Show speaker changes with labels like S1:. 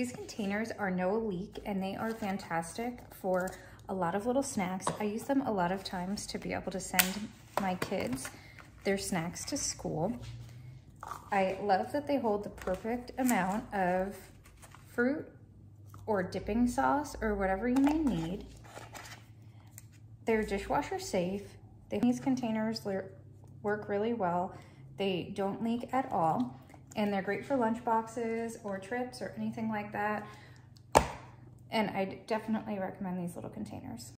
S1: These containers are no leak and they are fantastic for a lot of little snacks. I use them a lot of times to be able to send my kids their snacks to school. I love that they hold the perfect amount of fruit or dipping sauce or whatever you may need. They're dishwasher safe. These containers work really well. They don't leak at all and they're great for lunch boxes or trips or anything like that. And I definitely recommend these little containers.